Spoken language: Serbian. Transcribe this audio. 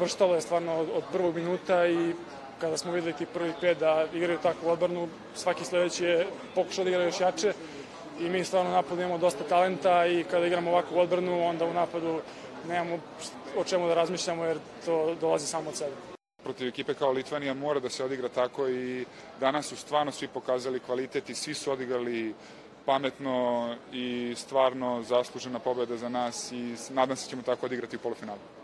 prštalo je stvarno od, od prvog minuta i kada smo videli ti prvih pet da igraju takvu odbranu, svaki sledeći je pokušao da igra još jače i mi stvarno napad imamo dosta talenta i kada igramo ovakvu odbranu, onda u napadu nemamo o čemu da razmišljamo jer to dolazi samo od sebe. Protiv ekipe kao Litvanija mora da se odigra tako i danas su stvarno svi pokazali kvalitet i svi su odigrali pametno i stvarno zaslužena pobeda za nas i nadam se da ćemo tako odigrati u polufinalu.